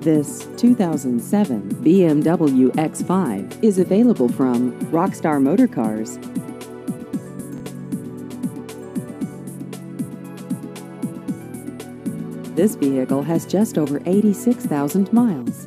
This 2007 BMW X5 is available from Rockstar Motorcars. This vehicle has just over 86,000 miles.